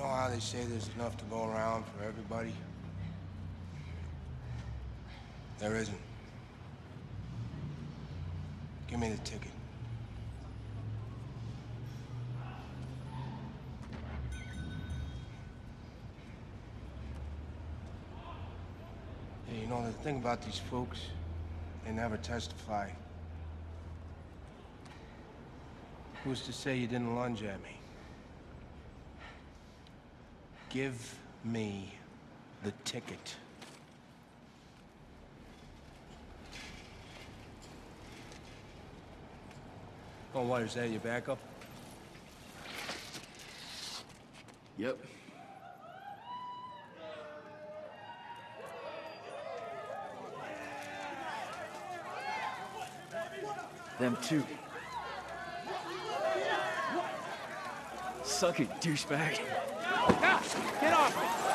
know how they say there's enough to go around for everybody? There isn't. Give me the ticket. You know, the thing about these folks, they never testify. Who's to say you didn't lunge at me? Give me the ticket. Oh, what, is that your backup? Yep. Them two. Suck it, douchebag. Get off